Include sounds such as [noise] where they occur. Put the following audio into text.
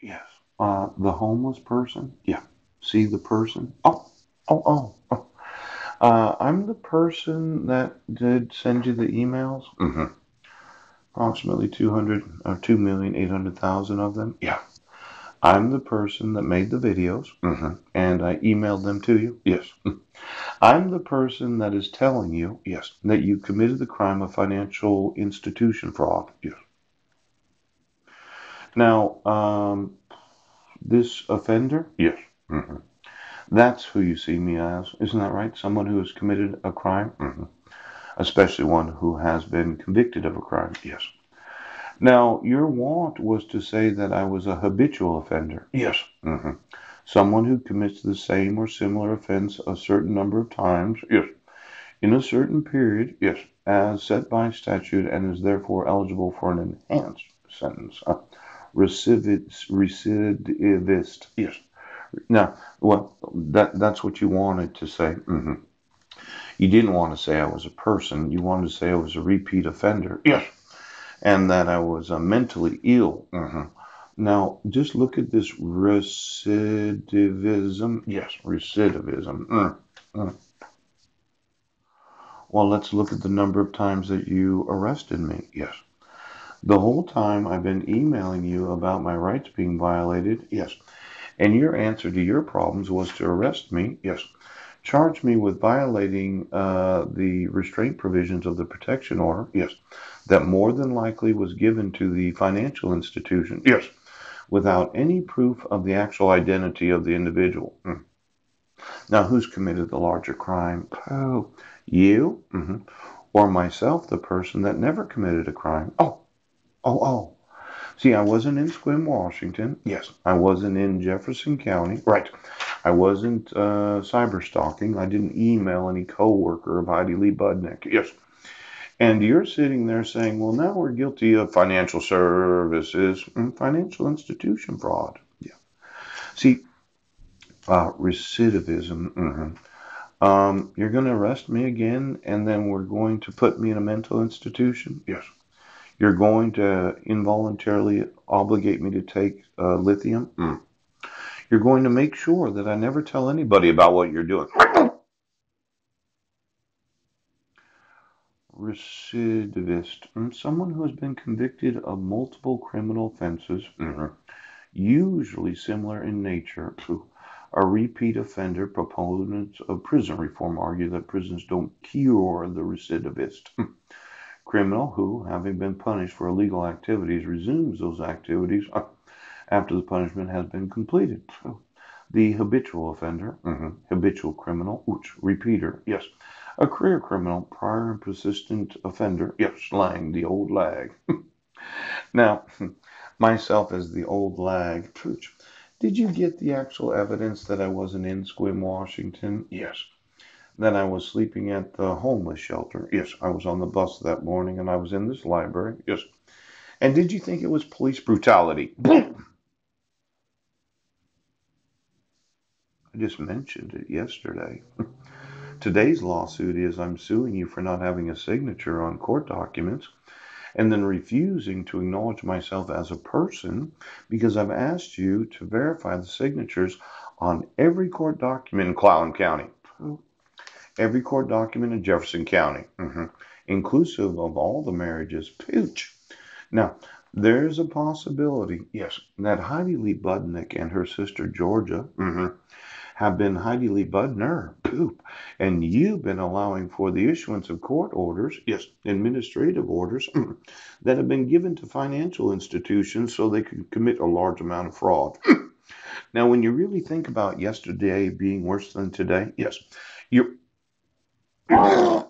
Yes. Uh, the homeless person? Yeah. See the person? Oh, oh, oh. oh. Uh, I'm the person that did send you the emails. Mm-hmm. Approximately 200 or 2,800,000 of them. Yeah. I'm the person that made the videos Mm-hmm. and I emailed them to you. Yes. [laughs] I'm the person that is telling you Yes. that you committed the crime of financial institution fraud. Yes. Now, um, this offender, Yes. Mm-hmm. that's who you see me as, isn't that right? Someone who has committed a crime, Mhm. especially one who has been convicted of a crime. Yes. Now, your want was to say that I was a habitual offender, Yes. Mm-hmm. someone who commits the same or similar offense a certain number of times Yes. in a certain period Yes. as set by statute and is therefore eligible for an enhanced sentence. Uh, recidivist. Yes. Now, well, that that's what you wanted to say. Mm-hmm. You didn't want to say I was a person. You wanted to say I was a repeat offender Yes. and that I was uh, mentally ill. Mm-hmm. Now, just look at this recidivism. Yes. Recidivism. Mm, mm. Well, let's look at the number of times that you arrested me. Yes. The whole time I've been emailing you about my rights being violated, Yes. and your answer to your problems was to arrest me, Yes. charge me with violating uh, the restraint provisions of the protection order Yes. that more than likely was given to the financial institution Yes. without any proof of the actual identity of the individual. Mm. Now, who's committed the larger crime? Oh, you Mm-hmm. or myself, the person that never committed a crime? Oh. Oh, oh. See, I wasn't in Sequim, Washington. Yes. I wasn't in Jefferson County. Right. I wasn't uh, cyber stalking. I didn't email any coworker of Heidi Lee Budnek. Yes. And you're sitting there saying, well, now we're guilty of financial services and financial institution fraud. Yeah. See, uh, recidivism. Mm-hmm. Um, you're going to arrest me again, and then we're going to put me in a mental institution. Yes. You're going to involuntarily obligate me to take uh, lithium. Mm. You're going to make sure that I never tell anybody about what you're doing. Recidivist, mm, someone who has been convicted of multiple criminal offenses, Mm-hmm. usually similar in nature. A repeat offender, proponents of prison reform argue that prisons don't cure the recidivist. [laughs] Criminal who, having been punished for illegal activities, resumes those activities after the punishment has been completed. The habitual offender, Mm-hmm. habitual criminal, which repeater, Yes. a career criminal, prior and persistent offender, Yes. slang, the old lag. [laughs] now, [laughs] myself as the old lag, Pooch, did you get the actual evidence that I wasn't in Sequim, Washington? Yes. That I was sleeping at the homeless shelter? Yes. I was on the bus that morning and I was in this library? Yes. And did you think it was police brutality? [clears throat] I just mentioned it yesterday. [laughs] Today's lawsuit is I'm suing you for not having a signature on court documents and then refusing to acknowledge myself as a person because I've asked you to verify the signatures on every court document in Clallam County, every court document in Jefferson County, Mm-hmm. inclusive of all the marriages. Pooch. Now, there's a possibility Yes. that Heidi Lee Budnek and her sister Georgia Mm-hmm. have been Heidi Lee Budner, poop, and you've been allowing for the issuance of court orders, Yes. administrative orders, that have been given to financial institutions so they could commit a large amount of fraud. [clears throat] now, when you really think about yesterday being worse than today, Yes. you Oh. [laughs]